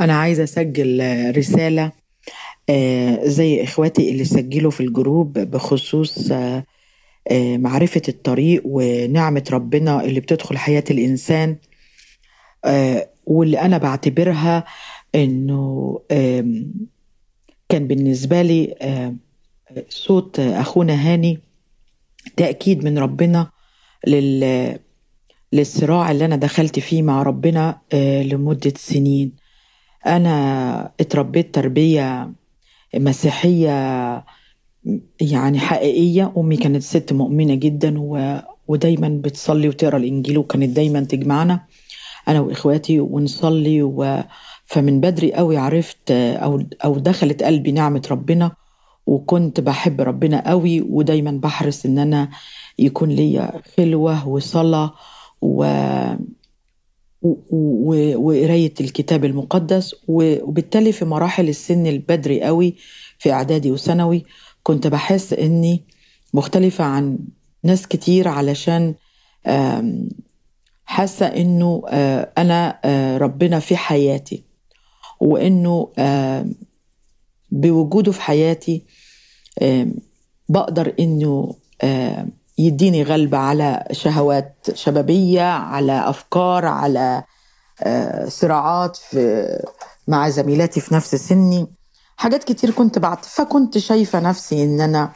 أنا عايزة أسجل آه، رسالة آه، زي إخواتي اللي سجلوا في الجروب بخصوص آه، معرفة الطريق ونعمة ربنا اللي بتدخل حياة الإنسان واللي أنا بعتبرها إنه كان بالنسبة لي صوت أخونا هاني تأكيد من ربنا لل للصراع اللي أنا دخلت فيه مع ربنا لمدة سنين. أنا اتربيت تربية مسيحية يعني حقيقية. أمي كانت ست مؤمنة جدا و... ودايما بتصلي وتقرأ الإنجيل وكانت دايما تجمعنا أنا وإخواتي ونصلي و... فمن بدري قوي عرفت أو أو دخلت قلبي نعمة ربنا وكنت بحب ربنا قوي ودايما بحرص إن أنا يكون ليا خلوة وصلاة و... وقراية الكتاب المقدس وبالتالي في مراحل السن البدري قوي في إعدادي وثانوي كنت بحس إني مختلفة عن ناس كتير علشان حاسة إنه أنا ربنا في حياتي وإنه بوجوده في حياتي بقدر إنه يديني غلبة على شهوات شبابية على أفكار على آه، صراعات في مع زميلاتي في نفس سني. حاجات كتير كنت بعت فكنت شايفة نفسي إن أنا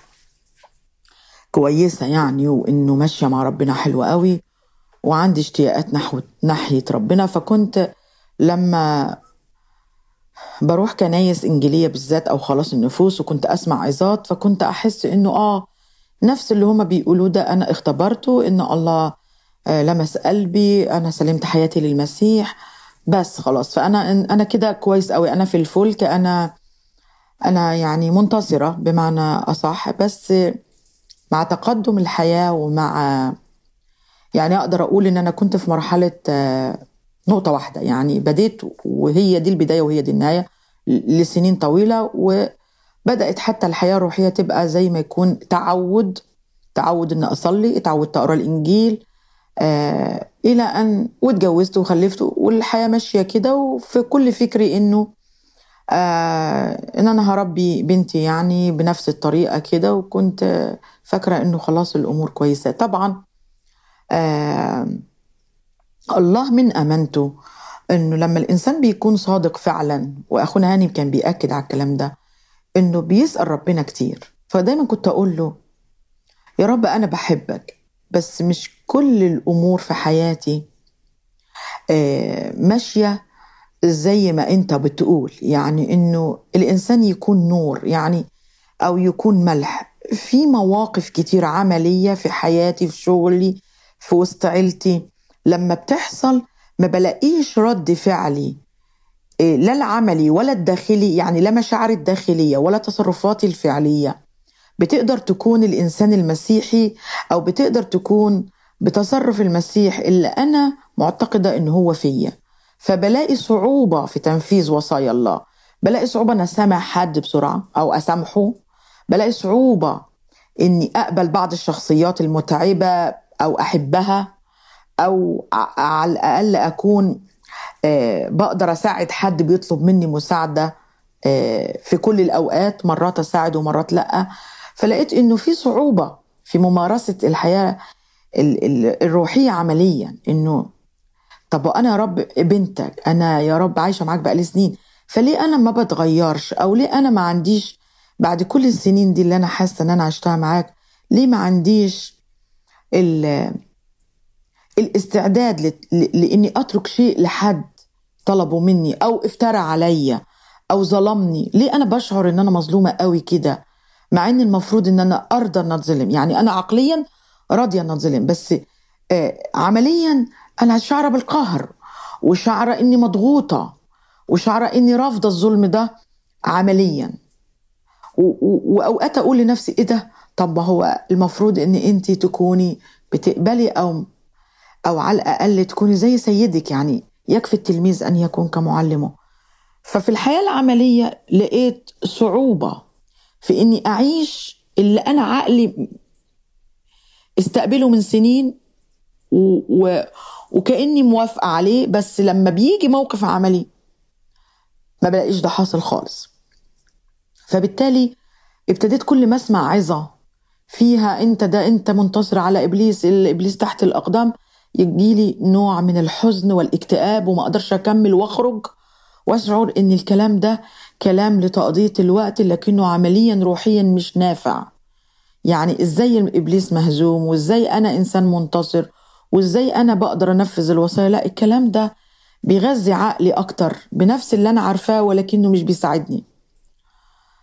كويسة يعني وإنه ماشية مع ربنا حلوة قوي وعندي اشتياقات نحو ناحية ربنا. فكنت لما بروح كنايس إنجيلية بالذات أو خلاص النفوس وكنت أسمع عظات فكنت أحس إنه آه نفس اللي هما بيقولوه ده أنا اختبرته إن الله آه، لمس قلبي أنا سلمت حياتي للمسيح بس خلاص. فأنا أنا كده كويس قوي أنا في الفلك أنا أنا يعني منتصرة بمعنى أصح بس مع تقدم الحياة ومع يعني أقدر أقول إن أنا كنت في مرحلة آه، نقطة واحدة. يعني بديت وهي دي البداية وهي دي النهاية لسنين طويلة وبدأت حتى الحياة الروحية تبقى زي ما يكون تعود تعود إن أصلي اتعودت أقرأ الإنجيل آه إلى أن واتجوزت وخلفت والحياة ماشية كده وفي كل فكري إنه آه إن أنا هربي بنتي يعني بنفس الطريقة كده وكنت فاكرة إنه خلاص الأمور كويسة. طبعا آه الله من أمانته إنه لما الإنسان بيكون صادق فعلا وأخونا هاني كان بيأكد على الكلام ده إنه بيسأل ربنا كتير. فدايما كنت أقول له يا رب أنا بحبك بس مش كل الأمور في حياتي آه، ماشية زي ما أنت بتقول. يعني إنه الإنسان يكون نور يعني أو يكون ملح. في مواقف كتير عملية في حياتي في شغلي في وسط عيلتي لما بتحصل ما بلاقيش رد فعلي. لا العملي ولا الداخلي يعني لا مشاعري الداخلية ولا تصرفاتي الفعلية. بتقدر تكون الإنسان المسيحي أو بتقدر تكون بتصرف المسيح اللي أنا معتقدة إن هو فيا. فبلاقي صعوبة في تنفيذ وصايا الله. بلاقي صعوبة إن أسامح حد بسرعة أو أسامحه. بلاقي صعوبة إني أقبل بعض الشخصيات المتعبة أو أحبها أو على الأقل أكون بقدر أساعد حد بيطلب مني مساعدة آه، في كل الأوقات مرات أساعد ومرات لأ. فلقيت إنه في صعوبة في ممارسة الحياة ال- ال- الروحية عمليا إنه طب أنا يا رب بنتك أنا يا رب عايشة معاك بقالي سنين فليه أنا ما بتغيرش؟ أو ليه أنا ما عنديش بعد كل السنين دي اللي أنا حاسة إن أنا عشتها معاك ليه ما عنديش ال- الاستعداد لإني أترك شيء لحد؟ طلبه مني أو افترى عليا أو ظلمني. ليه أنا بشعر إن أنا مظلومة قوي كده؟ مع إن المفروض إن أنا أرضى أن أتظلم. يعني أنا عقليا راضية أن أتظلم بس آه عمليا أنا شعرة بالقهر وشعرة إني مضغوطة وشعرة إني رافضة الظلم ده عمليا. وأوقات أقول لنفسي إيه ده؟ طب ما هو المفروض إن انت تكوني بتقبلي أو أو على الأقل تكوني زي سيدك يعني يكفي التلميذ أن يكون كمعلمه. ففي الحياة العملية لقيت صعوبة في إني أعيش اللي أنا عقلي استقبله من سنين و... و... وكأني موافقة عليه بس لما بيجي موقف عملي ما بلاقيش ده حاصل خالص. فبالتالي ابتديت كل ما أسمع عظة فيها أنت ده أنت منتصر على إبليس الإبليس تحت الأقدام. يجيلي نوع من الحزن والاكتئاب وما أقدرش أكمل وأخرج. وأشعر إن الكلام ده كلام لتقضية الوقت لكنه عمليا روحيا مش نافع. يعني إزاي ابليس مهزوم؟ وإزاي أنا إنسان منتصر؟ وإزاي أنا بقدر أنفذ الوصايا؟ لا الكلام ده بيغذي عقلي أكتر بنفس اللي أنا عارفاه ولكنه مش بيساعدني.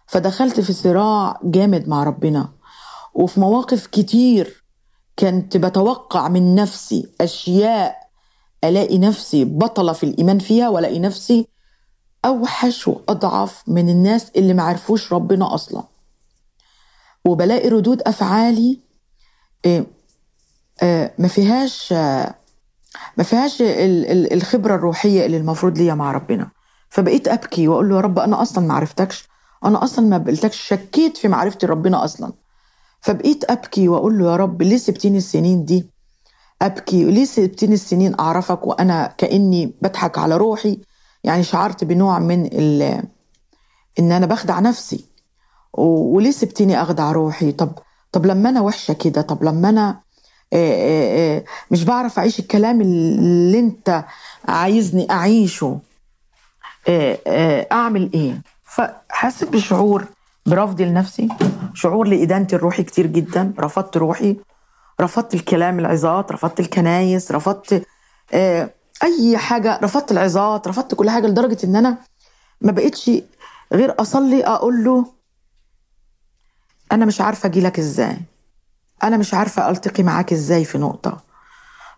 فدخلت في صراع جامد مع ربنا. وفي مواقف كتير كنت بتوقع من نفسي أشياء ألاقي نفسي بطلة في الإيمان فيها وألاقي نفسي أوحش وأضعف من الناس اللي ما عرفوش ربنا أصلا. وبلاقي ردود أفعالي آه، آه، ما فيهاش آه، ما فيهاش الخبرة الروحية اللي المفروض ليا مع ربنا. فبقيت أبكي وأقول له يا رب أنا أصلا ما عرفتكش أنا أصلا ما قبلتكش شكيت في معرفتي ربنا أصلا. فبقيت أبكي وأقول له يا رب ليه سبتيني السنين دي؟ أبكي ليه سبتيني السنين أعرفك وأنا كأني بضحك على روحي؟ يعني شعرت بنوع من ال إن أنا بخدع نفسي. وليه سبتيني أخدع روحي؟ طب طب لما أنا وحشة كده طب لما أنا مش بعرف أعيش الكلام اللي أنت عايزني أعيشه. أعمل إيه؟ فحسيت بشعور برفضي لنفسي. شعور لإدانتي الروحي كتير جدا. رفضت روحي. رفضت الكلام العظات. رفضت الكنايس. رفضت آه أي حاجة. رفضت العظات. رفضت كل حاجة لدرجة إن أنا ما بقتش غير أصلي أقول له أنا مش عارفة أجيلك إزاي. أنا مش عارفة ألتقي معاك إزاي في نقطة.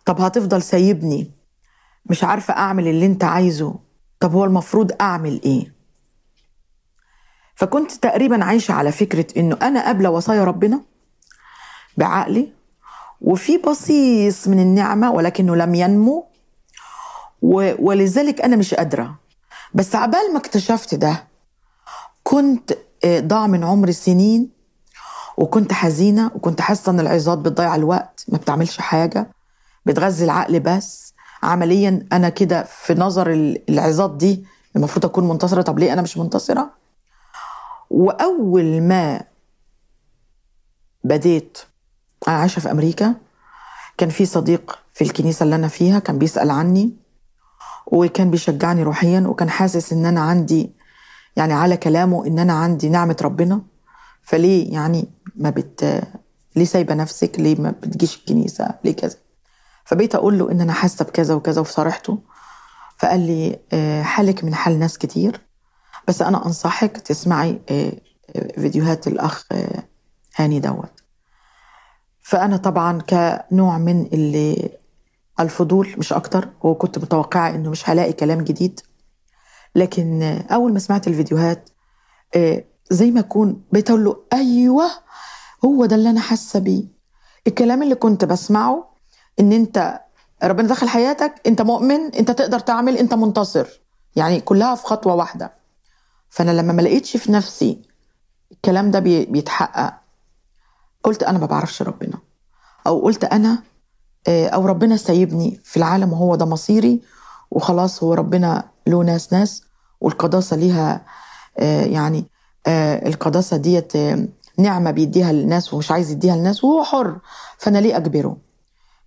طب هتفضل سايبني. مش عارفة أعمل اللي أنت عايزه. طب هو المفروض أعمل إيه؟ فكنت تقريبا عايشة على فكرة إنه أنا قابلة وصايا ربنا بعقلي وفي بصيص من النعمة ولكنه لم ينمو ولذلك أنا مش قادرة. بس عبال ما اكتشفت ده كنت آه، ضاع من عمري سنين وكنت حزينة وكنت حاسة إن العظات بتضيع الوقت ما بتعملش حاجة بتغذي العقل بس. عمليا أنا كده في نظر العظات دي المفروض أكون منتصرة. طب ليه أنا مش منتصرة؟ وأول ما بديت أنا عايشه في أمريكا كان في صديق في الكنيسة اللي أنا فيها كان بيسأل عني وكان بيشجعني روحيا وكان حاسس إن أنا عندي يعني على كلامه إن أنا عندي نعمة ربنا. فليه يعني ما بت ليه سايبة نفسك؟ ليه ما بتجيش الكنيسة؟ ليه كذا؟ فبقيت أقول له إن أنا حاسة بكذا وكذا وصارحته فقال لي آه، حالك من حال ناس كتير. بس أنا أنصحك تسمعي آه، آه، فيديوهات الأخ آه، هاني دوت. فأنا طبعا كنوع من اللي الفضول مش أكتر وكنت متوقعة إنه مش هلاقي كلام جديد. لكن أول ما سمعت الفيديوهات زي ما أكون بتقول له أيوه هو ده اللي أنا حاسة بيه. الكلام اللي كنت بسمعه إن أنت ربنا دخل حياتك أنت مؤمن أنت تقدر تعمل أنت منتصر. يعني كلها في خطوة واحدة. فأنا لما ما لقيتش في نفسي الكلام ده بيتحقق قلت أنا ما بعرفش ربنا. أو قلت أنا آه، أو ربنا سايبني في العالم وهو ده مصيري وخلاص هو ربنا له ناس ناس والقداسة ليها آه، يعني آه، القداسة ديت نعمة بيديها للناس ومش عايز يديها للناس وهو حر فأنا ليه أجبره؟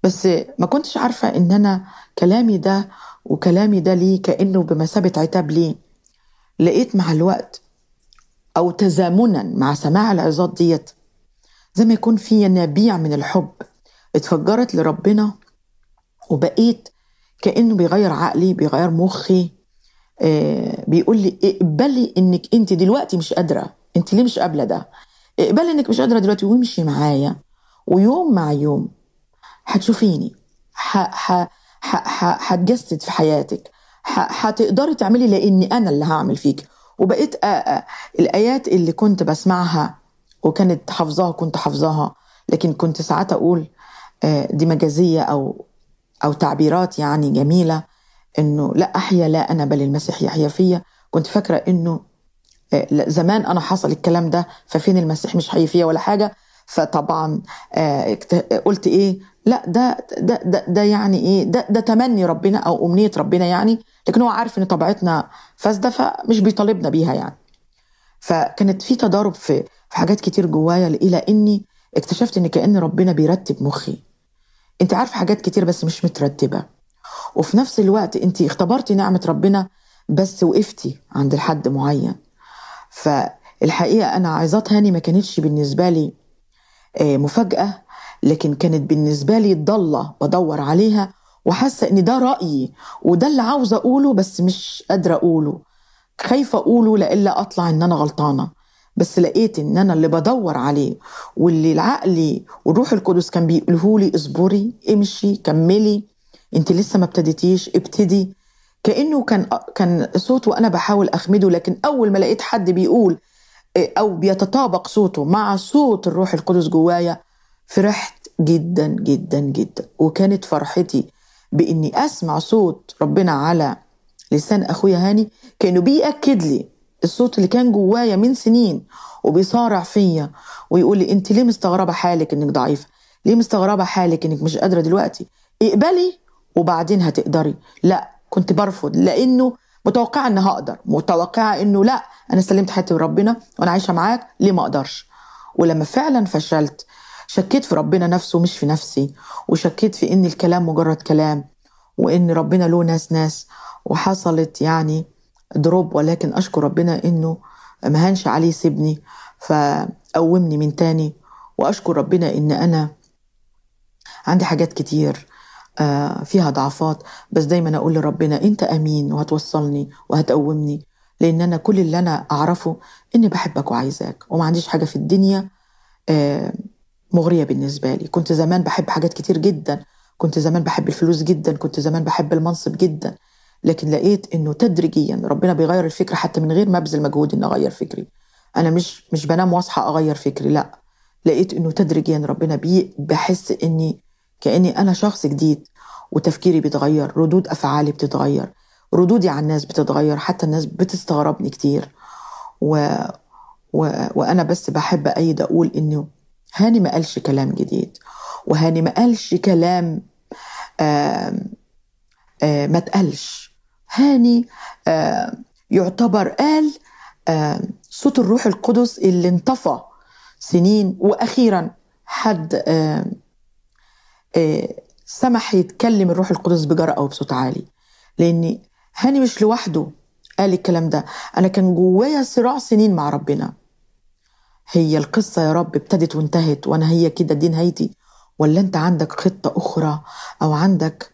بس ما كنتش عارفة إن أنا كلامي ده وكلامي ده ليه كأنه بمثابة عتاب ليه. لقيت مع الوقت أو تزامنا مع سماع العظات ديت زي ما يكون في ينابيع من الحب اتفجرت لربنا وبقيت كأنه بيغير عقلي بيغير مخي آه بيقول لي اقبلي إنك أنت دلوقتي مش قادرة أنت ليه مش قابلة ده؟ اقبلي إنك مش قادرة دلوقتي وامشي معايا. ويوم مع يوم هتشوفيني هتجسد في حياتك. هتقدري تعملي لإني أنا اللي هعمل فيك. وبقيت الآيات اللي كنت بسمعها وكانت حافظاها كنت حافظاها لكن كنت ساعات أقول دي مجازية أو أو تعبيرات يعني جميلة إنه لا أحيا لا أنا بل المسيح يحيا فيا. كنت فاكرة إنه زمان أنا حصل الكلام ده ففين المسيح مش حي فيا ولا حاجة. فطبعا آه قلت إيه لا ده ده ده, ده يعني إيه ده ده تمني ربنا أو أمنية ربنا يعني لكن هو عارف إن طبيعتنا فاسدة فمش بيطالبنا بيها يعني. فكانت في تضارب في في حاجات كتير جوايا إلى إني اكتشفت إن كأن ربنا بيرتب مخي. أنت عارفة حاجات كتير بس مش مترتبة. وفي نفس الوقت أنت اختبرتي نعمة ربنا بس وقفتي عند الحد معين. فالحقيقة أنا عظات هاني ما كانتش بالنسبة لي مفاجأة لكن كانت بالنسبة لي ضله بدور عليها وحاسة إن ده رأيي وده اللي عاوزه أقوله بس مش قادرة أقوله. خايفة أقوله لإلا أطلع إن أنا غلطانة. بس لقيت إن أنا اللي بدور عليه واللي العقل والروح القدس كان بيقوله لي اصبري امشي كملي. أنت لسه ما ابتديتيش ابتدي. كأنه كان كان صوت وأنا بحاول أخمده لكن أول ما لقيت حد بيقول أو بيتطابق صوته مع صوت الروح القدس جوايا فرحت جدا جدا جدا. وكانت فرحتي بإني أسمع صوت ربنا على لسان أخويا هاني كأنه بيأكد لي الصوت اللي كان جوايا من سنين وبيصارع فيا ويقول لي أنت ليه مستغربة حالك إنك ضعيفة؟ ليه مستغربة حالك إنك مش قادرة دلوقتي؟ اقبلي وبعدين هتقدري. لا كنت برفض لأنه متوقعه ان هقدر متوقعه إنه لا أنا سلمت حياتي لربنا وأنا عايشة معاك ليه ما أقدرش؟ ولما فعلا فشلت شكيت في ربنا نفسه مش في نفسي وشكيت في إن الكلام مجرد كلام وإن ربنا له ناس ناس وحصلت يعني دروب ولكن أشكر ربنا إنه ما هنش عليه سيبني فقومني من تاني وأشكر ربنا إن أنا عندي حاجات كتير. فيها ضعفات. بس دايما أقول لربنا أنت أمين وهتوصلني وهتقومني لأن أنا كل اللي أنا أعرفه إني بحبك وعايزاك وما عنديش حاجة في الدنيا مغرية بالنسبة لي. كنت زمان بحب حاجات كتير جدا. كنت زمان بحب الفلوس جدا. كنت زمان بحب المنصب جدا. لكن لقيت إنه تدريجيا ربنا بيغير الفكرة حتى من غير ما أبذل مجهود إني أغير فكري. أنا مش مش بنام واصحى أغير فكري لأ. لقيت إنه تدريجيا ربنا بحس إني كأني أنا شخص جديد وتفكيري بيتغير ردود أفعالي بتتغير ردودي على الناس بتتغير حتى الناس بتستغربني كتير. و... و... وأنا بس بحب أيد أقول إنه هاني ما قالش كلام جديد وهاني ما قالش كلام آه آه ما تقالش هاني آه يعتبر قال صوت الروح القدس اللي انطفى سنين وأخيرا حد سمح يتكلم الروح القدس بجرأة وبصوت عالي. لأن هاني مش لوحده قال الكلام ده. أنا كان جوايا صراع سنين مع ربنا. هي القصة يا رب ابتدت وانتهت وأنا هي كده دي نهايتي. ولا أنت عندك خطة أخرى؟ أو عندك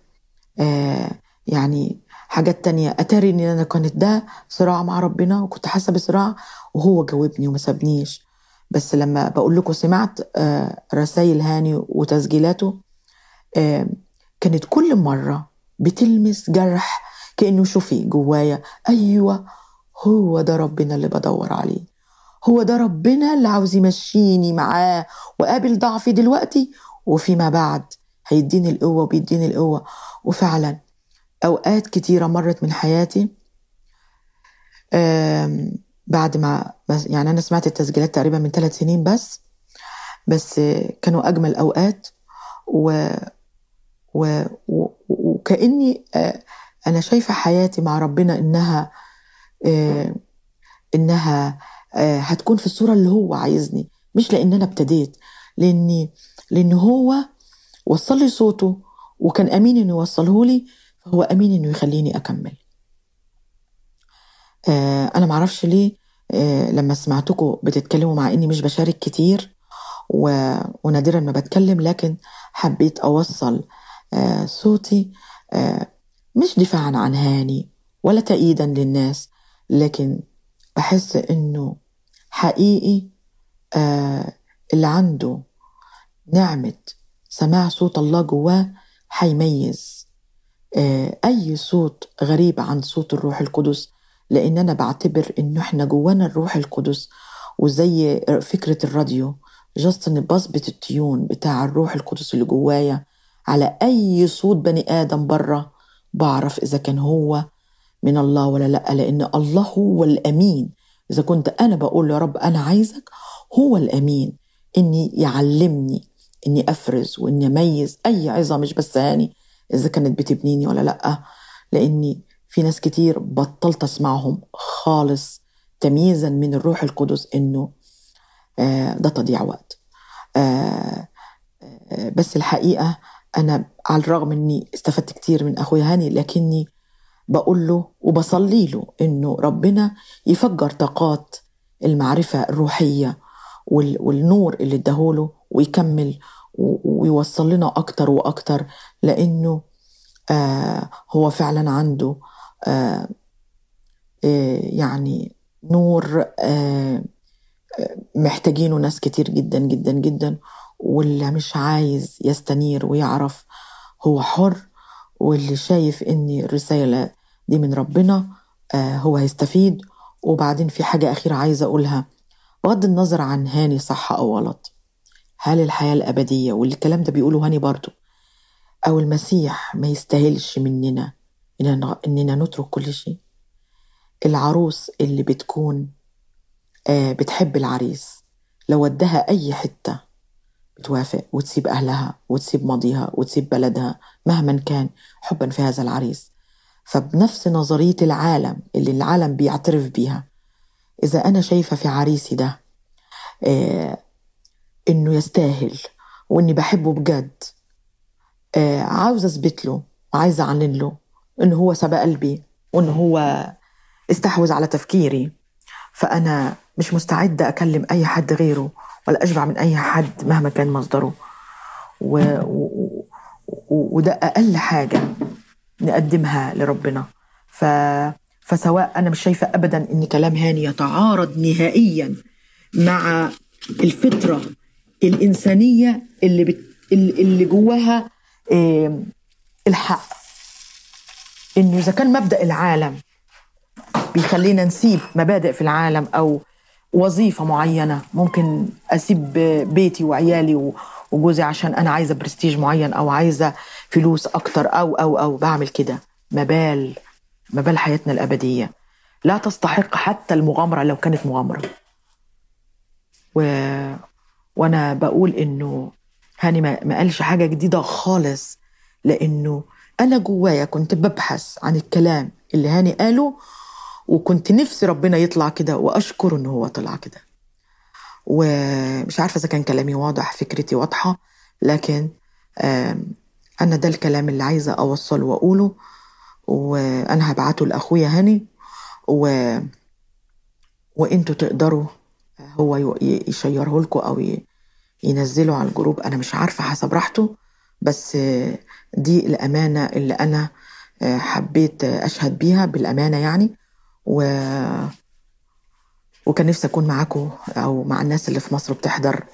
آه يعني حاجات تانية؟ أتاري إن أنا كانت ده صراع مع ربنا؟ وكنت حاسة بصراع وهو جاوبني وما سابنيش. بس لما بقول لكم سمعت آه رسائل هاني وتسجيلاته كانت كل مرة بتلمس جرح كأنه شوفي جوايا. أيوة هو ده ربنا اللي بدور عليه. هو ده ربنا اللي عاوز يمشيني معاه وقابل ضعفي دلوقتي وفيما بعد هيديني القوة وبيديني القوة. وفعلا أوقات كتيرة مرت من حياتي بعد ما يعني أنا سمعت التسجيلات تقريبا من ثلاث سنين بس بس كانوا أجمل أوقات. و و... و... وكأني أنا شايفة حياتي مع ربنا إنها إنها هتكون في الصورة اللي هو عايزني مش لأن أنا ابتديت لأني لأن هو وصل لي صوته وكان أمين إنه يوصله لي فهو أمين إنه يخليني أكمل. أنا معرفش ليه لما سمعتكم بتتكلموا مع إني مش بشارك كتير و... ونادرا ما بتكلم لكن حبيت أوصل آه صوتي آه مش دفاعا عن هاني ولا تأييدا للناس لكن بحس إنه حقيقي آه اللي عنده نعمة سماع صوت الله جواه هيميز أي صوت غريب عن صوت الروح القدس لأن أنا بعتبر إنه إحنا جوانا الروح القدس وزي فكرة الراديو just إن بظبط ال tune بتاع الروح القدس اللي جوايا. على أي صوت بني آدم بره بعرف إذا كان هو من الله ولا لأ لأن الله هو الأمين. إذا كنت أنا بقول يا رب أنا عايزك هو الأمين. إني يعلمني إني أفرز وإني أميز أي عظة مش بس هاني إذا كانت بتبنيني ولا لأ. لأني في ناس كتير بطلت أسمعهم خالص تمييزا من الروح القدس إنه آه ده تضييع وقت. آه آه بس الحقيقة أنا على الرغم إني استفدت كتير من أخويا هاني لكني بقول له وبصلي له إنه ربنا يفجر طاقات المعرفة الروحية والنور اللي اداهوله ويكمل ويوصل لنا أكتر وأكتر لأنه آه هو فعلا عنده آه آه يعني نور آه محتاجينه ناس كتير جدا جدا جدا. واللي مش عايز يستنير ويعرف هو حر واللي شايف إن الرسالة دي من ربنا آه هو هيستفيد. وبعدين في حاجة أخيرة عايزة أقولها. بغض النظر عن هاني صح أو غلط هل الحياة الأبدية والكلام ده بيقوله هاني برضو؟ أو المسيح ما يستاهلش مننا إننا نترك كل شيء؟ العروس اللي بتكون آه بتحب العريس لو ودها أي حتة بتوافق وتسيب أهلها وتسيب ماضيها وتسيب بلدها مهما كان حبا في هذا العريس. فبنفس نظرية العالم اللي العالم بيعترف بيها إذا أنا شايفة في عريسي ده آه إنه يستاهل وإني بحبه بجد آه عاوزة أثبت له وعايزة أعلن له إنه هو سبق قلبي وإنه هو استحوذ على تفكيري. فأنا مش مستعدة أكلم أي حد غيره ولا أشبع من أي حد مهما كان مصدره. و... و... وده أقل حاجة نقدمها لربنا. ف... فسواء أنا مش شايفة أبدا إن كلام هاني يتعارض نهائيا مع الفطرة الإنسانية اللي بت... اللي جواها الحق. إنه إذا كان مبدأ العالم بيخلينا نسيب مبادئ في العالم أو وظيفة معينة. ممكن أسيب بيتي وعيالي وجوزي عشان أنا عايزة برستيج معين أو عايزة فلوس أكتر أو أو أو بعمل كده. مبال مبال حياتنا الأبدية. لا تستحق حتى المغامرة لو كانت مغامرة. و... وأنا بقول إنه هاني ما قالش حاجة جديدة خالص لأنه أنا جوايا كنت ببحث عن الكلام اللي هاني قاله وكنت نفسي ربنا يطلع كده وأشكره ان هو طلع كده. ومش عارفة إذا كان كلامي واضح فكرتي واضحة لكن أنا ده الكلام اللي عايزة أوصله وأقوله وأنا هبعته لأخويا هاني و وإنتوا تقدروا هو يشيره لكم أو ينزله على الجروب. أنا مش عارفة حسب راحته بس دي الأمانة اللي أنا حبيت أشهد بيها بالأمانة يعني. و... وكان نفسي أكون معاكم أو مع الناس اللي في مصر بتحضر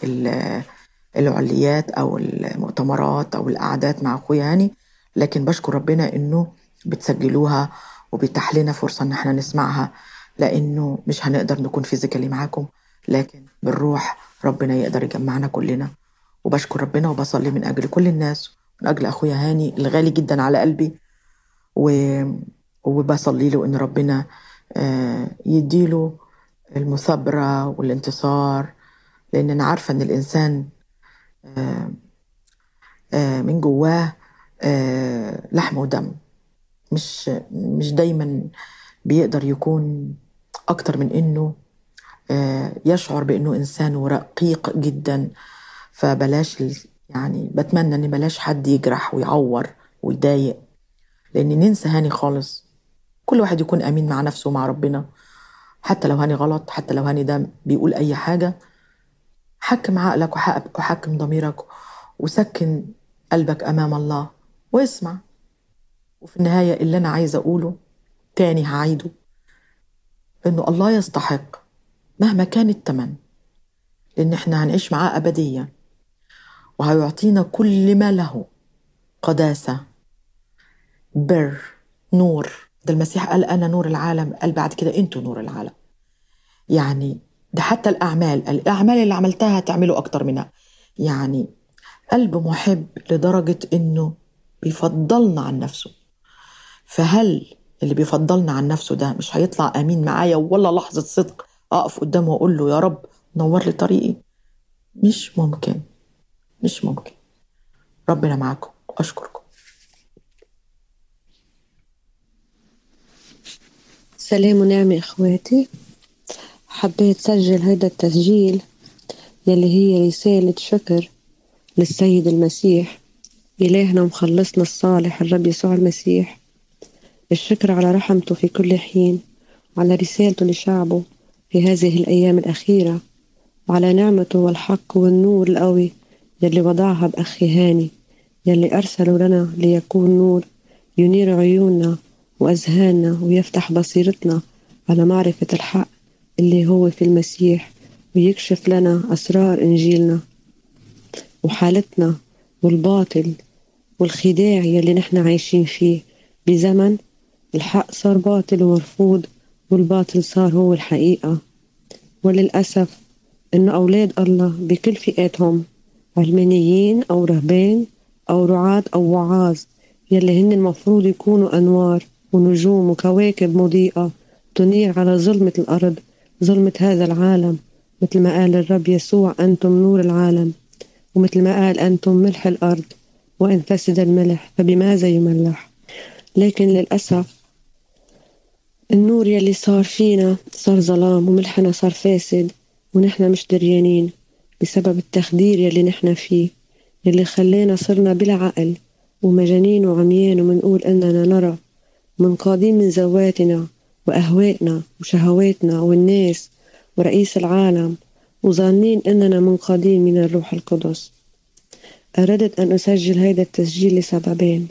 العليات أو المؤتمرات أو القعدات مع أخويا هاني لكن بشكر ربنا إنه بتسجلوها وبيتاح لنا فرصة إن إحنا نسمعها لإنه مش هنقدر نكون فيزيكالي معاكم لكن بالروح ربنا يقدر يجمعنا كلنا. وبشكر ربنا وبصلي من أجل كل الناس من أجل أخويا هاني الغالي جدا على قلبي. و... وبصلي له إن ربنا يديله المثابرة والانتصار لأن أنا عارفة إن الإنسان من جواه لحم ودم. مش مش دايما بيقدر يكون أكتر من إنه يشعر بإنه إنسان رقيق جدا. فبلاش يعني بتمنى إن بلاش حد يجرح ويعور ويضايق لأن ننسى هاني خالص. كل واحد يكون أمين مع نفسه ومع ربنا. حتى لو هاني غلط حتى لو هاني ده بيقول أي حاجة حكم عقلك وحكم ضميرك وسكن قلبك أمام الله واسمع. وفي النهاية اللي أنا عايزة أقوله تاني هعيده إنه الله يستحق مهما كان الثمن لأن إحنا هنعيش معاه ابديا. وهيعطينا كل ما له قداسة بر نور. ده المسيح قال أنا نور العالم قال بعد كده أنتوا نور العالم. يعني ده حتى الأعمال الأعمال اللي عملتها تعملوا أكتر منها. يعني قلب محب لدرجة إنه بيفضلنا عن نفسه. فهل اللي بيفضلنا عن نفسه ده مش هيطلع أمين معايا ولا لحظة صدق أقف قدامه وأقول له يا رب نور لي طريقي؟ مش ممكن مش ممكن. ربنا معاكم. أشكركم. سلام ونعمة إخواتي. حبيت سجل هيدا التسجيل يلي هي رسالة شكر للسيد المسيح إلهنا ومخلصنا الصالح الرب يسوع المسيح. الشكر على رحمته في كل حين وعلى رسالته لشعبه في هذه الأيام الأخيرة وعلى نعمته والحق والنور القوي يلي وضعها بأخي هاني يلي أرسله لنا ليكون نور ينير عيوننا وأذهاننا ويفتح بصيرتنا على معرفة الحق اللي هو في المسيح ويكشف لنا أسرار إنجيلنا وحالتنا والباطل والخداع يلي نحن عايشين فيه. بزمن الحق صار باطل ومرفوض والباطل صار هو الحقيقة. وللأسف إنه أولاد الله بكل فئاتهم علمانيين أو رهبان أو رعاة أو وعاظ يلي هن المفروض يكونوا أنوار. ونجوم وكواكب مضيئة تنير على ظلمة الأرض ظلمة هذا العالم. مثل ما قال الرب يسوع أنتم نور العالم. ومثل ما قال أنتم ملح الأرض وإن فسد الملح فبماذا يملح؟ لكن للأسف النور يلي صار فينا صار ظلام وملحنا صار فاسد ونحن مش دريانين بسبب التخدير يلي نحن فيه يلي خلينا صرنا بلا عقل ومجانين وعميان ومنقول إننا نرى منقادين من ذواتنا وأهوائنا وشهواتنا والناس ورئيس العالم وظانين إننا منقادين من الروح القدس. أردت أن أسجل هذا التسجيل لسببين.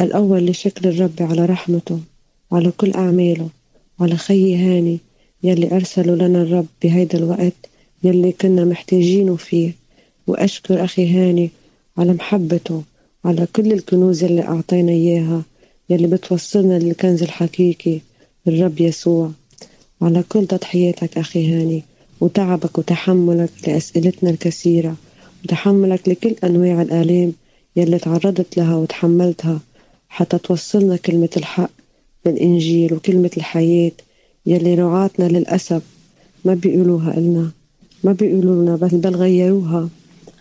الأول لشكر الرب على رحمته وعلى كل أعماله وعلى خي هاني يلي أرسلوا لنا الرب بهيدا الوقت يلي كنا محتاجينه فيه. وأشكر أخي هاني على محبته على كل الكنوز اللي أعطينا إياها يلي بتوصلنا للكنز الحقيقي الرب يسوع. على كل تضحياتك أخي هاني وتعبك وتحملك لأسئلتنا الكثيرة وتحملك لكل أنواع الآلام يلي تعرضت لها وتحملتها حتى توصلنا كلمة الحق بالإنجيل وكلمة الحياة يلي رعاتنا للأسف ما بيقولوها إلنا ما بيقولوا لنا بل, بل غيروها.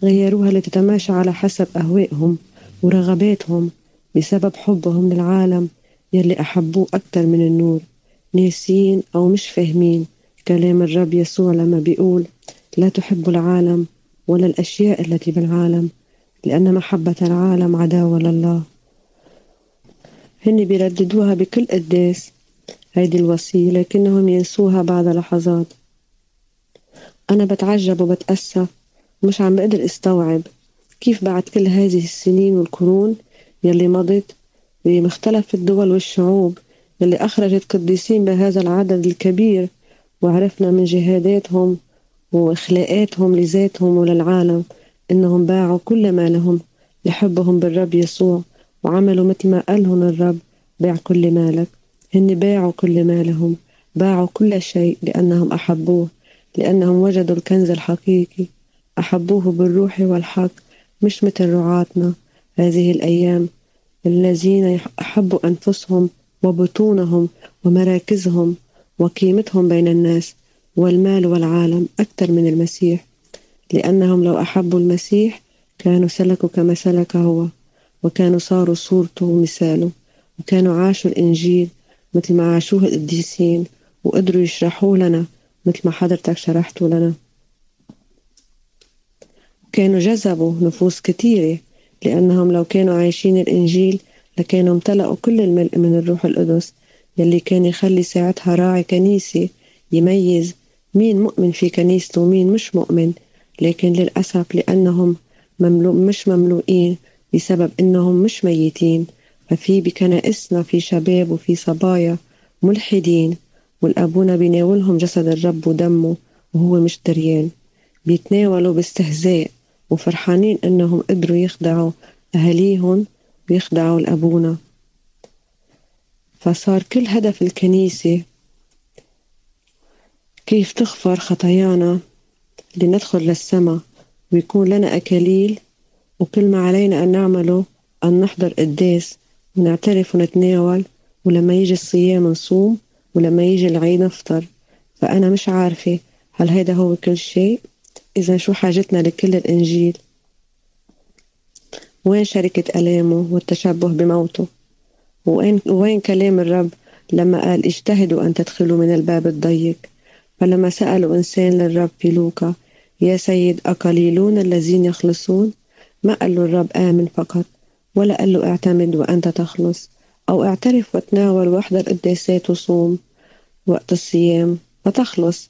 غيروها لتتماشى على حسب أهوائهم ورغباتهم بسبب حبهم للعالم يلي أحبوه أكتر من النور. ناسين أو مش فاهمين كلام الرب يسوع لما بيقول لا تحب العالم ولا الأشياء التي بالعالم لأن محبة العالم عداوة لله. هن بيرددوها بكل قداس. هيدي الوصية لكنهم ينسوها بعد لحظات. أنا بتعجب وبتأسف مش عم بقدر استوعب كيف بعد كل هذه السنين والقرون يلي مضت بمختلف الدول والشعوب يلي أخرجت قديسين بهذا العدد الكبير وعرفنا من جهاداتهم وإخلاقاتهم لذاتهم وللعالم إنهم باعوا كل ما لهم لحبهم بالرب يسوع وعملوا مثل ما قالهم الرب باع كل مالك. هن باعوا كل مالهم باعوا كل شيء لأنهم أحبوه لأنهم وجدوا الكنز الحقيقي. أحبوه بالروح والحق مش مثل رعاتنا. هذه الأيام الذين أحبوا أنفسهم وبطونهم ومراكزهم وقيمتهم بين الناس والمال والعالم أكثر من المسيح لأنهم لو أحبوا المسيح كانوا سلكوا كما سلك هو وكانوا صاروا صورته ومثاله وكانوا عاشوا الإنجيل مثل ما عاشوه القديسين وقدروا يشرحوه لنا مثل ما حضرتك شرحته لنا. كانوا جذبوا نفوس كتيرة لأنهم لو كانوا عايشين الإنجيل لكانوا امتلأوا كل الملء من الروح القدس يلي كان يخلي ساعتها راعي كنيسة يميز مين مؤمن في كنيسته ومين مش مؤمن. لكن للأسف لأنهم مملو مش مملوئين بسبب إنهم مش ميتين. ففي بكنائسنا في شباب وفي صبايا ملحدين والأبونا بيناولهم جسد الرب ودمه وهو مش دريان. بيتناولوا باستهزاء. وفرحانين إنهم قدروا يخدعوا أهاليهم ويخدعوا الأبونا فصار كل هدف الكنيسة كيف تغفر خطايانا لندخل للسماء ويكون لنا أكاليل وكل ما علينا أن نعمله أن نحضر قداس ونعترف ونتناول ولما يجي الصيام نصوم ولما يجي العيد نفطر. فأنا مش عارفة هل هيدا هو كل شيء إذا شو حاجتنا لكل الإنجيل؟ وين شركة ألامه والتشبه بموته؟ وين, وين كلام الرب لما قال اجتهدوا أن تدخلوا من الباب الضيق؟ فلما سألوا إنسان للرب في لوقا يا سيد أقليلون الذين يخلصون؟ ما قال له الرب آمن فقط. ولا قال له اعتمد وأنت تخلص. أو اعترف وتناول واحضر قداسات وصوم وقت الصيام فتخلص.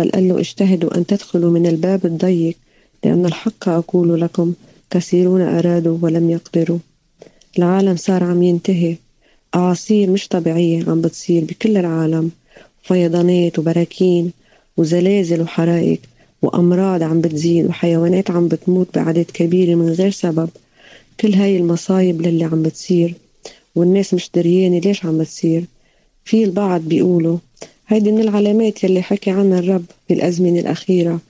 بل قال له أجتهدوا أن تدخلوا من الباب الضيق لأن الحق أقول لكم كثيرون أرادوا ولم يقدروا. العالم صار عم ينتهي. أعاصير مش طبيعية عم بتصير بكل العالم. فيضانات وبراكين وزلازل وحرائق وأمراض عم بتزيد وحيوانات عم بتموت بعدد كبير من غير سبب. كل هاي المصايب للي عم بتصير والناس مش دريانة ليش عم بتصير؟ في البعض بيقولوا هيدي من العلامات يلي حكي عنها الرب في الأزمنة الأخيرة.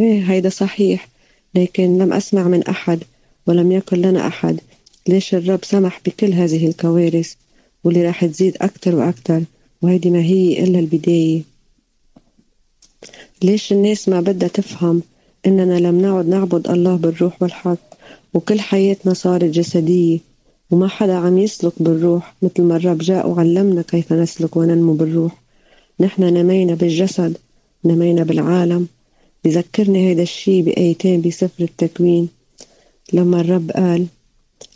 إيه هيدا صحيح لكن لم أسمع من أحد ولم يكن لنا أحد. ليش الرب سمح بكل هذه الكوارث واللي راح تزيد أكتر وأكتر؟ وهيدي ما هي إلا البداية. ليش الناس ما بدها تفهم إننا لم نعد نعبد الله بالروح والحق؟ وكل حياتنا صارت جسدية وما حدا عم يسلك بالروح مثل ما الرب جاء وعلمنا كيف نسلك وننمو بالروح. نحن نمينا بالجسد نمينا بالعالم. بذكرني هيدا الشي بآيتين بسفر التكوين. لما الرب قال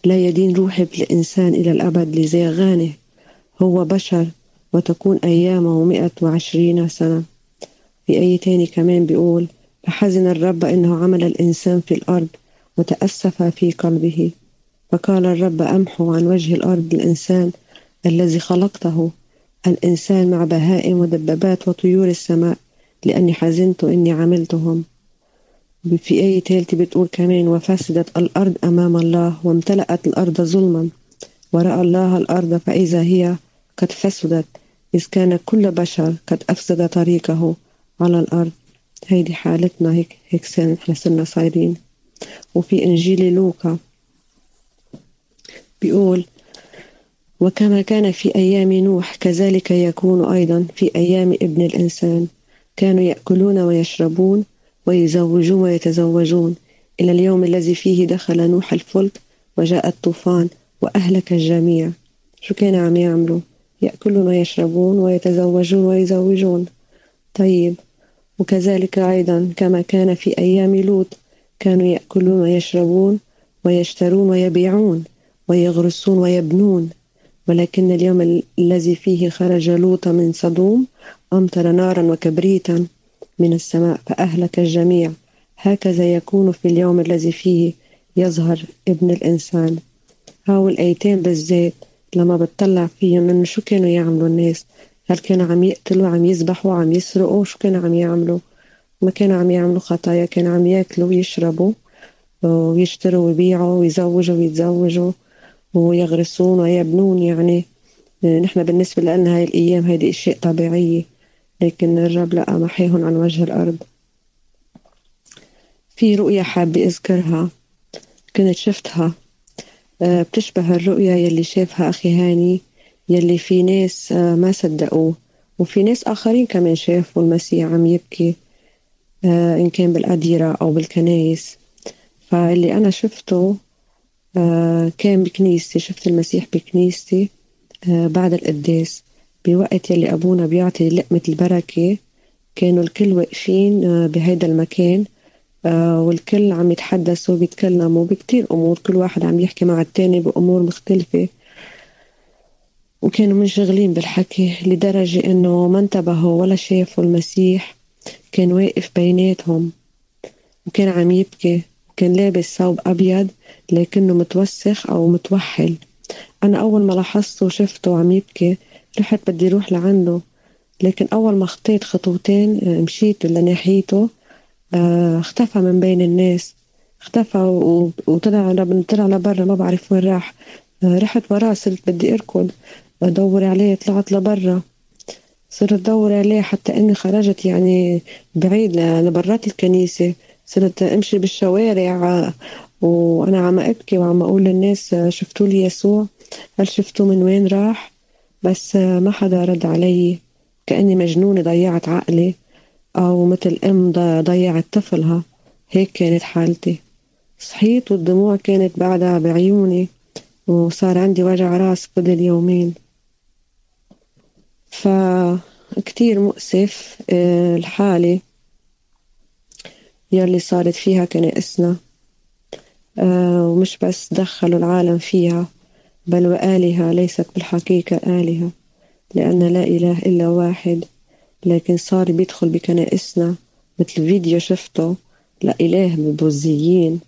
لا يدين روحي بالإنسان إلى الأبد لزيغانه هو بشر وتكون أيامه مئة وعشرين سنة. في أي تاني كمان بيقول فحزن الرب إنه عمل الإنسان في الأرض وتأسف في قلبه. فقال الرب أمحو عن وجه الأرض الإنسان الذي خلقته الإنسان مع بهائم ودبابات وطيور السماء لأني حزنت إني عملتهم. في آية ثالثة بتقول كمان وفسدت الأرض أمام الله وامتلأت الأرض ظلما. ورأى الله الأرض فإذا هي قد فسدت إذ كان كل بشر قد أفسد طريقه على الأرض. هيدي حالتنا هيك هيك إحنا صرنا صايرين. وفي إنجيل لوقا بيقول وكما كان في أيام نوح كذلك يكون أيضا في أيام ابن الإنسان. كانوا يأكلون ويشربون ويزوجون ويتزوجون. إلى اليوم الذي فيه دخل نوح الفلك وجاء الطوفان وأهلك الجميع. شو كانوا عم يعملوا؟ يأكلون ويشربون ويتزوجون ويزوجون. طيب وكذلك أيضا كما كان في أيام لوط كانوا يأكلون ويشربون ويشترون ويبيعون ويغرسون ويبنون. ولكن اليوم الذي فيه خرج لوط من صدوم أمطر نارا وكبريتا من السماء فأهلك الجميع. هكذا يكون في اليوم الذي فيه يظهر ابن الإنسان. هاو الأيتين بالذات لما بتطلع فيهم إنه شو كانوا يعملوا الناس؟ هل كانوا عم يقتلوا عم يذبحوا عم يسرقوا؟ شو كانوا عم يعملوا؟ ما كانوا عم يعملوا خطايا كانوا عم ياكلوا ويشربوا ويشتروا ويبيعوا ويزوجوا ويتزوجوا. ويغرسون ويبنون يعني نحن بالنسبة لنا هاي الأيام هيدي أشياء طبيعية لكن الرب لقى محيهم عن وجه الأرض. في رؤية حابة أذكرها كنت شفتها آه، بتشبه الرؤية يلي شافها أخي هاني يلي في ناس آه، ما صدقوه وفي ناس آخرين كمان شافوا المسيح عم يبكي آه، إن كان بالأديرة أو بالكنايس فاللي أنا شفته كان بكنيستي شفت المسيح بكنيستي بعد القداس بوقت يلي أبونا بيعطي لقمة البركة كانوا الكل واقفين بهيدا المكان والكل عم يتحدثوا وبيتكلموا بكتير أمور. كل واحد عم يحكي مع التاني بأمور مختلفة. وكانوا منشغلين بالحكي لدرجة إنه ما انتبهوا ولا شافوا المسيح. كان واقف بيناتهم وكان عم يبكي. كان لابس ثوب أبيض لكنه متوسخ أو متوحل. أنا أول ما لاحظته وشفته عم يبكي رحت بدي أروح لعنده لكن أول ما خطيت خطوتين مشيت لناحيته آه، اختفى من بين الناس. اختفى وطلع طلع لبرا ما بعرف وين راح. آه، رحت وراه صرت بدي أركض. ادور عليه طلعت لبرا. صرت ادور عليه حتى إني خرجت يعني بعيد لبرات الكنيسة. صرت امشي بالشوارع وأنا عم ابكي وعم أقول للناس شفتوا لي يسوع؟ هل شفتوا من وين راح؟ بس ما حدا رد علي كأني مجنونة ضيعت عقلي أو مثل أم ضيعت طفلها. هيك كانت حالتي. صحيت والدموع كانت بعدها بعيوني وصار عندي وجع راس فضل يومين فكتير مؤسف آه، الحالة يلي صارت فيها كنائسنا. آه، ومش بس دخلوا العالم فيها بل وآلهة ليست بالحقيقة آلهة لأن لا إله إلا واحد. لكن صار بيدخل بكنائسنا مثل فيديو شفته لإله ببوزيين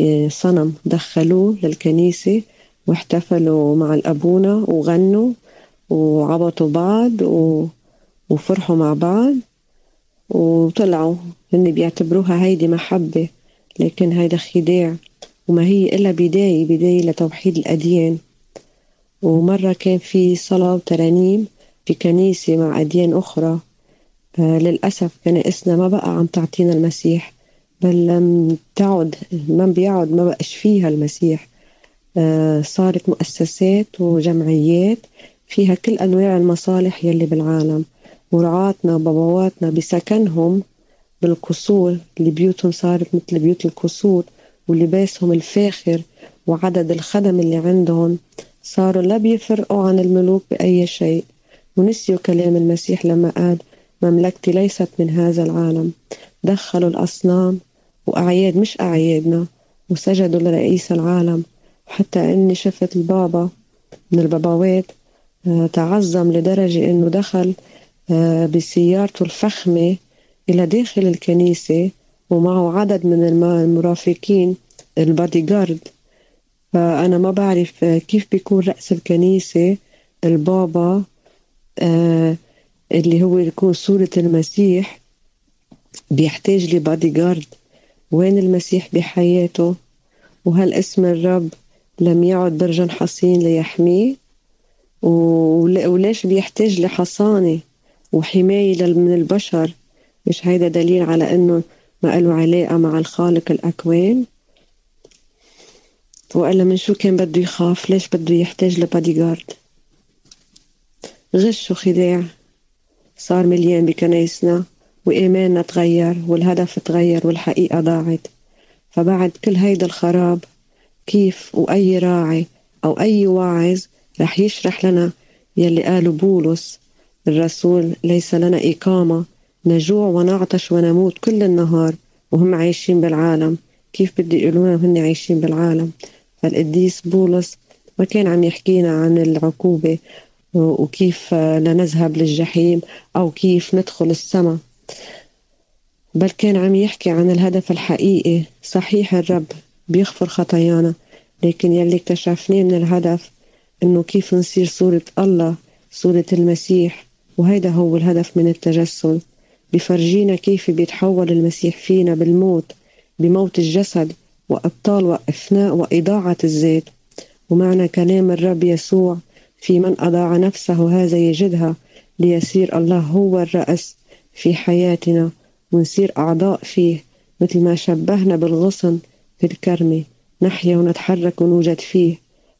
آه، صنم دخلوه للكنيسة واحتفلوا مع الأبونا وغنوا وعبطوا بعض و... وفرحوا مع بعض. وطلعوا هن بيعتبروها هيدي محبة لكن هيدا خداع. وما هي إلا بداية بداية لتوحيد الأديان. ومرة كان في صلاة وترانيم في كنيسة مع أديان أخرى. آه للأسف كنائسنا ما بقى عم تعطينا المسيح بل لم تعد ما بيعد ما بقاش فيها المسيح. آه صارت مؤسسات وجمعيات فيها كل أنواع المصالح يلي بالعالم. ورعاتنا وبابواتنا بسكنهم بالقصور اللي بيوتهم صارت مثل بيوت القصور ولباسهم الفاخر وعدد الخدم اللي عندهم. صاروا لا بيفرقوا عن الملوك بأي شيء. ونسيوا كلام المسيح لما قال مملكتي ليست من هذا العالم. دخلوا الأصنام وأعياد مش أعيادنا وسجدوا لرئيس العالم. حتى إني شفت البابا من الباباوات آه، تعظم لدرجة إنه دخل بسيارته الفخمة إلى داخل الكنيسة ومعه عدد من المرافقين البادي جارد فأنا ما بعرف آه، كيف بيكون رأس الكنيسة البابا اللي هو يكون صورة المسيح بيحتاج لبادي جارد وين المسيح بحياته؟ وهل اسم الرب لم يعد برجا حصين ليحميه؟ وليش بيحتاج لحصانة؟ وحماية من البشر. مش هيدا دليل على إنه ما له علاقة مع الخالق الأكوان؟ وإلا من شو كان بده يخاف؟ ليش بده يحتاج لبادي جارد غش وخداع. صار مليان بكنايسنا وإيماننا تغير والهدف تغير والحقيقة ضاعت. فبعد كل هيدا الخراب كيف وأي راعي أو أي واعظ رح يشرح لنا يلي قاله بولس الرسول ليس لنا إقامة نجوع ونعطش ونموت كل النهار وهم عايشين بالعالم. كيف بدي يقولونا وهن عايشين بالعالم؟ فالقديس بولس ما كان عم يحكينا عن العقوبة وكيف لا نذهب للجحيم أو كيف ندخل السماء بل كان عم يحكي عن الهدف الحقيقي. صحيح الرب بيغفر خطايانا لكن يلي اكتشفناه من الهدف إنه كيف نصير صورة الله صورة المسيح. وهيدا هو الهدف من التجسد بفرجينا كيف بيتحول المسيح فينا بالموت بموت الجسد وأبطال وإفناء وإضاعة الذات. ومعنى كلام الرب يسوع في من أضاع نفسه هذا يجدها ليصير الله هو الرأس في حياتنا ونصير أعضاء فيه مثل ما شبهنا بالغصن في الكرمة نحيا ونتحرك ونوجد فيه.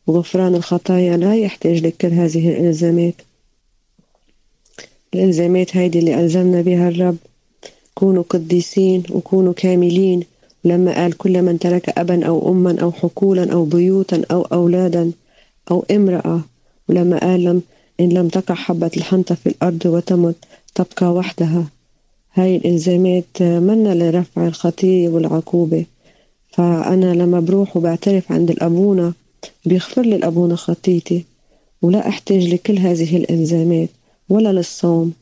وغفران الخطايا لا يحتاج لكل هذه الإلزامات. الإلزامات هيدي اللي ألزمنا بها الرب. كونوا قديسين وكونوا كاملين. لما قال كل من ترك أبا أو أما أو حقولا أو بيوتا أو أولادا أو امرأة. ولما قال لم إن لم تقع حبة الحنطة في الأرض وتمت تبقى وحدها. هاي الإلزامات منا لرفع الخطية والعقوبة. فأنا لما بروح وبعترف عند الأبونا بيغفر لي الأبونا خطيتي. ولا أحتاج لكل هذه الإلزامات. ولا للصوم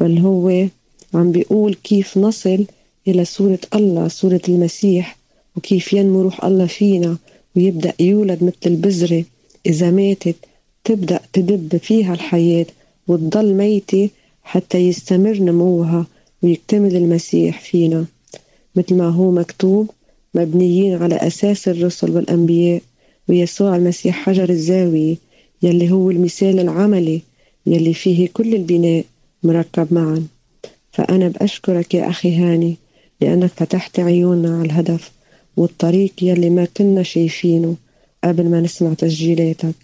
بل هو عم بيقول كيف نصل إلى صورة الله صورة المسيح وكيف ينمو روح الله فينا ويبدأ يولد مثل البذرة. إذا ماتت تبدأ تدب فيها الحياة وتضل ميتة حتى يستمر نموها ويكتمل المسيح فينا. مثل ما هو مكتوب مبنيين على أساس الرسل والأنبياء ويسوع المسيح حجر الزاوية يلي هو المثال العملي يلي فيه كل البناء مركب معا. فأنا بأشكرك يا أخي هاني لأنك فتحت عيوننا على الهدف والطريق يلي ما كنا شايفينه قبل ما نسمع تسجيلاتك.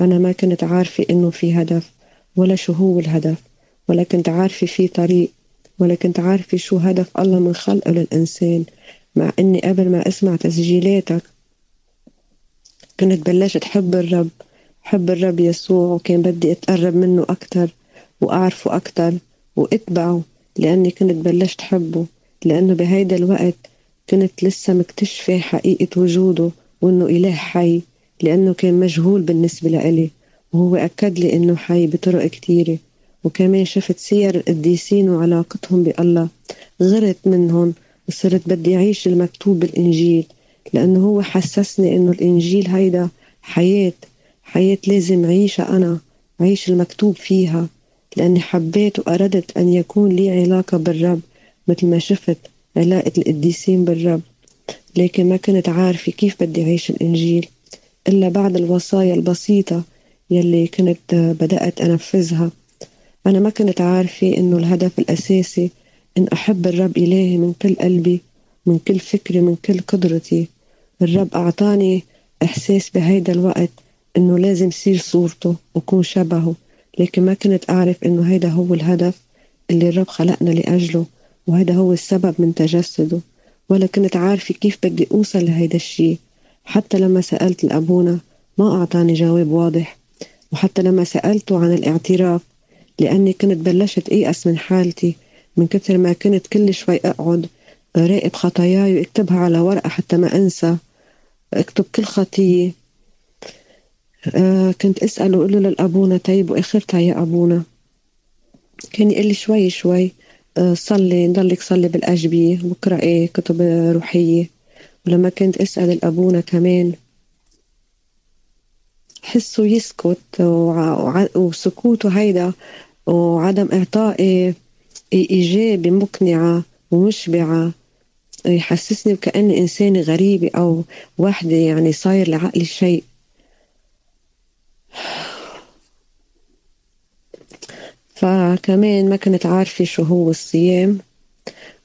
أنا ما كنت عارفة إنه في هدف ولا شو هو الهدف ولا كنت عارفة في طريق ولا كنت عارفة شو هدف الله من خلقه للإنسان. مع إني قبل ما أسمع تسجيلاتك كنت بلشت حب الرب حب الرب يسوع وكان بدي أتقرب منه أكتر وأعرفه أكتر وأتبعه لأني كنت بلشت حبه لأنه بهيدا الوقت كنت لسه مكتشفة حقيقة وجوده وإنه إله حي لأنه كان مجهول بالنسبة لإلي وهو أكد لي إنه حي بطرق كتيرة وكمان شفت سير القديسين وعلاقتهم بالله. غرت منهم وصرت بدي أعيش المكتوب بالإنجيل لأنه هو حسسني إنه الإنجيل هيدا حياة حياة لازم أعيشها أنا أعيش المكتوب فيها لأني حبيت وأردت أن يكون لي علاقة بالرب مثل ما شفت علاقة القديسين بالرب. لكن ما كنت عارفة كيف بدي أعيش الإنجيل إلا بعد الوصايا البسيطة يلي كنت بدأت أنفذها. أنا ما كنت عارفة إنه الهدف الأساسي إن أحب الرب إلهي من كل قلبي من كل فكري من كل قدرتي. الرب أعطاني إحساس بهيدا الوقت إنه لازم صير صورته وكون شبهه لكن ما كنت أعرف إنه هيدا هو الهدف اللي الرب خلقنا لأجله وهذا هو السبب من تجسده. ولا كنت عارفة كيف بدي أوصل لهيدا الشي. حتى لما سألت لأبونا ما أعطاني جواب واضح. وحتى لما سألته عن الاعتراف لأني كنت بلشت أيأس من حالتي. من كثر ما كنت كل شوي أقعد راقب خطاياي وأكتبها على ورقة حتى ما أنسى. أكتب كل خطية. كنت أسأله وأقول له للأبونا طيب وآخرتها يا أبونا؟ كان يقول لي شوي شوي آه صلي ضلك صلي بالأجبية واقرأي كتب روحية ولما كنت أسأل الأبونا كمان حسه يسكت وسكوته هيدا وعدم إعطائي إجابة مقنعة ومشبعة. يحسسني وكأني إنسانة غريبة أو واحدة يعني صاير لعقلي شيء. فكمان ما كنت عارفة شو هو الصيام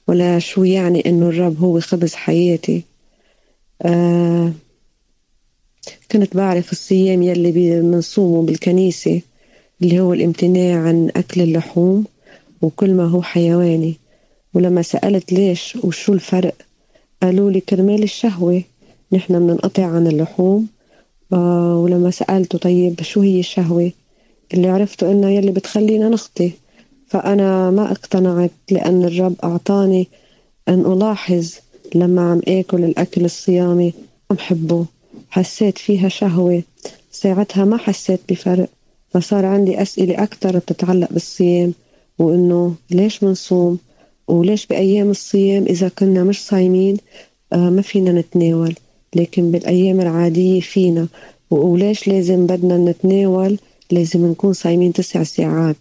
ولا شو يعني إنه الرب هو خبز حياتي. آه كنت بعرف الصيام يلي بنصومه بالكنيسة اللي هو الامتناع عن أكل اللحوم وكل ما هو حيواني. ولما سألت ليش وشو الفرق قالوا لي كرمال الشهوة نحن بننقطع عن اللحوم ولما سألته طيب شو هي الشهوة؟ اللي عرفته إنها يلي بتخلينا نخطي فأنا ما اقتنعت لأن الرب أعطاني أن ألاحظ لما عم آكل الأكل الصيامي عم حبه. حسيت فيها شهوة. ساعتها ما حسيت بفرق. فصار عندي أسئلة أكتر بتتعلق بالصيام وإنه ليش منصوم؟ وليش بأيام الصيام إذا كنا مش صايمين؟ آه ما فينا نتناول. لكن بالأيام العادية فينا. وليش لازم بدنا نتناول لازم نكون صايمين تسع ساعات.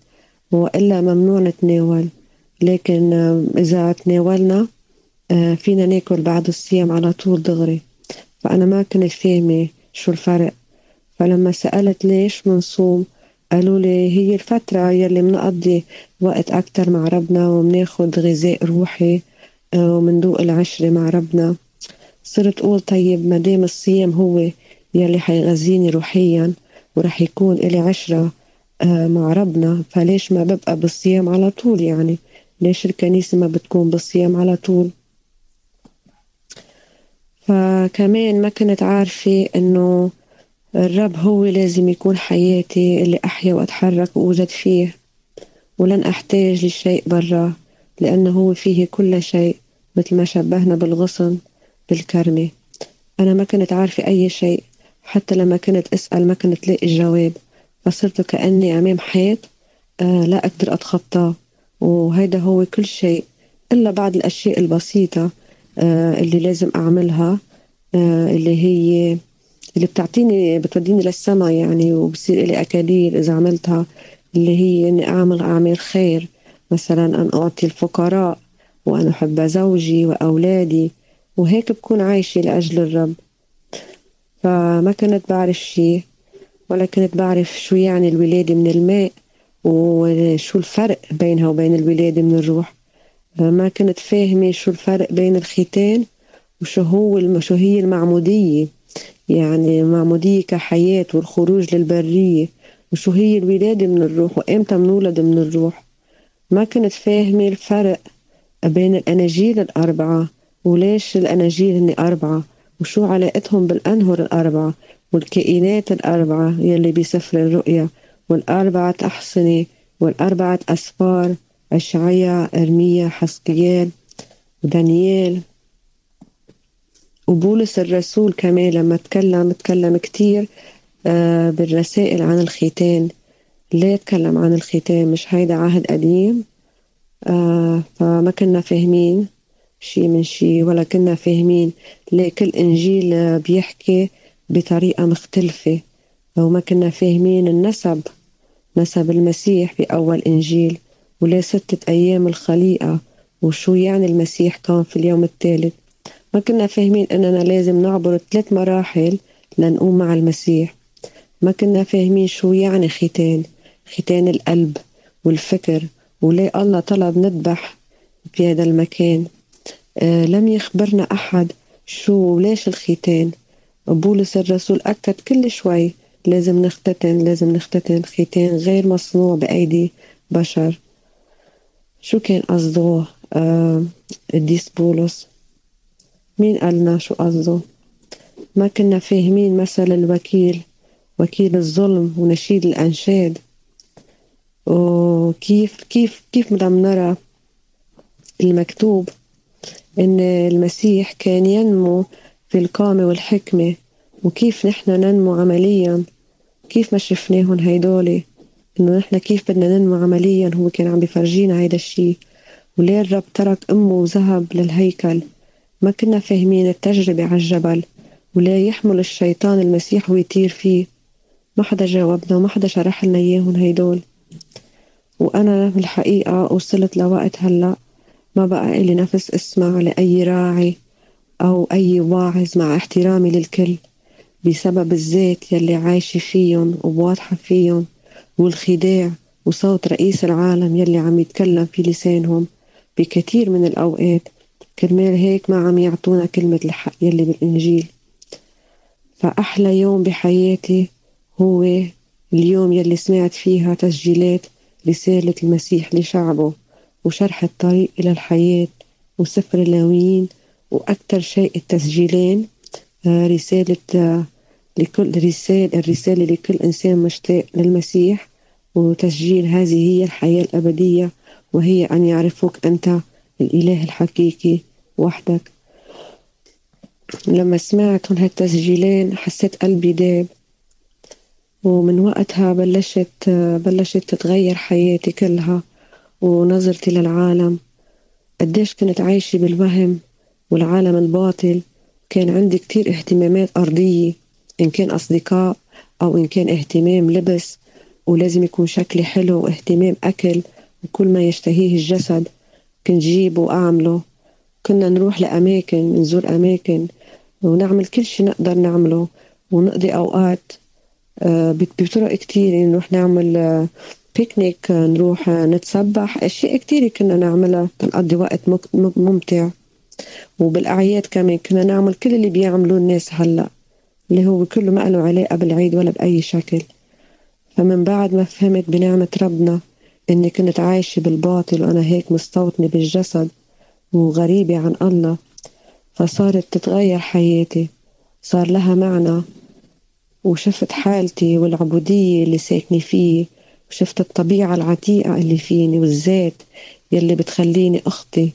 وإلا ممنوع نتناول. لكن آه إذا تناولنا آه فينا ناكل بعد الصيام على طول دغري. فأنا ما كنت فاهمة شو الفرق. فلما سألت ليش منصوم قالوا لي هي الفترة يلي منقضي وقت أكتر مع ربنا ومناخد غذاء روحي ومندوق العشرة مع ربنا. صرت أقول طيب ما دام الصيام هو يلي حيغذيني روحيا ورح يكون إلي عشرة مع ربنا فليش ما ببقى بالصيام على طول يعني؟ ليش الكنيسة ما بتكون بالصيام على طول؟ فكمان ما كنت عارفة إنه الرب هو لازم يكون حياتي اللي أحيا وأتحرك وأوجد فيه. ولن أحتاج لشيء براه لأنه هو فيه كل شيء مثل ما شبهنا بالغصن. بالكرمة أنا ما كنت عارفة أي شيء حتى لما كنت أسأل ما كنت لاقي الجواب. فصرت كأني أمام حيط آه لا أقدر أتخطاه. وهيدا هو كل شيء إلا بعض الأشياء البسيطة آه اللي لازم أعملها آه اللي هي اللي بتعطيني بتوديني للسما يعني وبصير لي أكاليل إذا عملتها اللي هي إني أعمل أعمال خير. مثلا أن أعطي الفقراء وأن أحب زوجي وأولادي. وهيك بكون عايشة لأجل الرب. فما كنت بعرف شي ولا كنت بعرف شو يعني الولادة من الماء وشو الفرق بينها وبين الولادة من الروح. ما كنت فاهمة شو الفرق بين الختان وشو هو شو هي المعمودية. يعني المعمودية كحياة والخروج للبرية وشو هي الولادة من الروح وإمتى بنولد من الروح. ما كنت فاهمة الفرق بين الأناجيل الأربعة وليش الأناجيل هن أربعة؟ وشو علاقتهم بالأنهر الأربعة؟ والكائنات الأربعة يلي بسفر الرؤيا؟ والأربعة أحصنة؟ والأربعة أسفار؟ أشعيا إرميا حسقيال؟ ودانيال وبولس الرسول كمان لما تكلم تكلم كتير آه، بالرسائل عن الختان. ليه تكلم عن الختان؟ مش هيدا عهد قديم؟ آه فما كنا فاهمين. شي من شي ولا كنا فاهمين. ليه كل إنجيل بيحكي بطريقة مختلفة. وما كنا فاهمين النسب نسب المسيح في أول إنجيل وليه ستة أيام الخليقة وشو يعني المسيح كان في اليوم الثالث. ما كنا فاهمين أننا لازم نعبر ثلاث مراحل لنقوم مع المسيح. ما كنا فاهمين شو يعني ختان ختان القلب والفكر وليه الله طلب نذبح في هذا المكان. لم يخبرنا أحد شو وليش الختان. بولس الرسول أكد كل شوي لازم نختتن لازم نختتن ختان غير مصنوع بأيدي بشر. شو كان قصده؟ آه الديس بولس. مين قالنا شو قصده؟ ما كنا فاهمين مثل الوكيل وكيل الظلم ونشيد الأنشاد. وكيف كيف كيف بدنا نرى المكتوب؟ إن المسيح كان ينمو في القامة والحكمة وكيف نحن ننمو عمليا. كيف ما شفناهم هيدولي إنه نحن كيف بدنا ننمو عمليا؟ هو كان عم بفرجينا هيدا الشي. وليه الرب ترك أمه وذهب للهيكل؟ ما كنا فاهمين التجربة على الجبل. وليه يحمل الشيطان المسيح ويطير فيه؟ ما حدا جاوبنا وما حدا شرح لنا إياهم هيدول. وأنا بالحقيقة وصلت لوقت هلأ. ما بقى إلي نفس اسمع لأي راعي أو أي واعظ مع احترامي للكل بسبب الذات يلي عايشة فيهم وواضحة فيهم والخداع وصوت رئيس العالم يلي عم يتكلم في لسانهم بكثير من الأوقات. كرمال هيك ما عم يعطونا كلمة الحق يلي بالإنجيل. فأحلى يوم بحياتي هو اليوم يلي سمعت فيها تسجيلات رسالة المسيح لشعبه. وشرح الطريق إلى الحياة وسفر اللاويين وأكثر شيء التسجيلين آه، رسالة آه، لكل رسالة الرسالة لكل إنسان مشتاق للمسيح وتسجيل هذه هي الحياة الأبدية وهي أن يعرفوك أنت الإله الحقيقي وحدك. لما سمعت هالتسجيلين حسيت قلبي داب ومن وقتها بلشت بلشت تتغير حياتي كلها. ونظرتي للعالم. قديش كنت عايشة بالوهم والعالم الباطل. كان عندي كتير اهتمامات أرضية إن كان أصدقاء أو إن كان اهتمام لبس. ولازم يكون شكلي حلو واهتمام أكل وكل ما يشتهيه الجسد. كنت جيبه وأعمله. كنا نروح لأماكن نزور أماكن ونعمل كل شي نقدر نعمله. ونقضي أوقات آه، بطرق كتير. نروح نعمل بيكنيك نروح نتسبح. أشياء كتير كنا نعملها. تنقضي وقت ممتع. وبالأعياد كمان كنا نعمل كل اللي بيعملوه الناس هلأ. اللي هو كله ما له علاقة بالعيد ولا بأي شكل. فمن بعد ما فهمت بنعمة ربنا إني كنت عايشة بالباطل وأنا هيك مستوطنة بالجسد وغريبة عن الله فصارت تتغير حياتي. صار لها معنى. وشفت حالتي والعبودية اللي ساكنة فيه. وشفت الطبيعة العتيقة اللي فيني والذات يلي بتخليني أخطي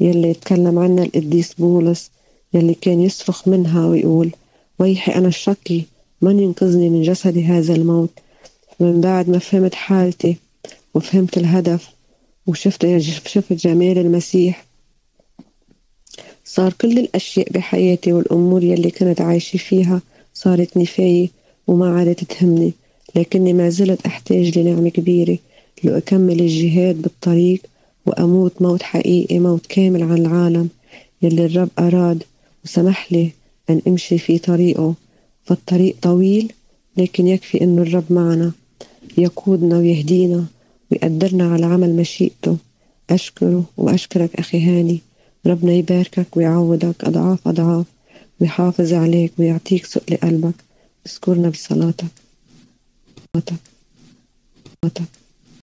يلي تكلم عنها القديس بولس يلي كان يصرخ منها ويقول ويحي أنا الشقي من ينقذني من جسدي هذا الموت؟ من بعد ما فهمت حالتي وفهمت الهدف وشفت شفت جمال المسيح صار كل الأشياء بحياتي والأمور يلي كنت عايشة فيها صارت نفاية وما عادت تهمني. لكني ما زلت أحتاج لنعمة كبيرة لأكمل الجهاد بالطريق وأموت موت حقيقي موت كامل عن العالم. يلي الرب أراد وسمح لي أن أمشي في طريقه. فالطريق طويل لكن يكفي أنه الرب معنا. يقودنا ويهدينا ويقدرنا على عمل مشيئته. أشكره وأشكرك أخي هاني. ربنا يباركك ويعوضك أضعاف أضعاف ويحافظ عليك ويعطيك سؤل قلبك. اذكرنا بصلاتك. Вот так. Вот так.